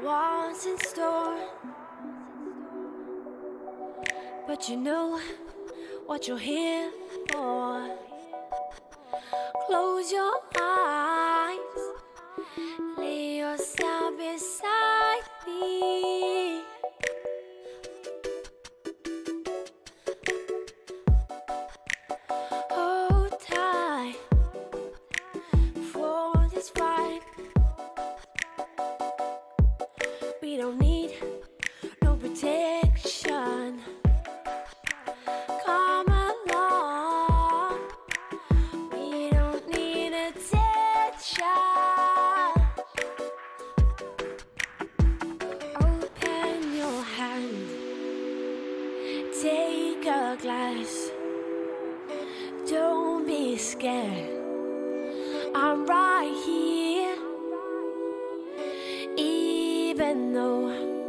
what's in store. But you know what you're here for. Close your eyes, don't need no protection. Come along. We don't need attention. Open your hand. Take a glass. Don't be scared. I'm know.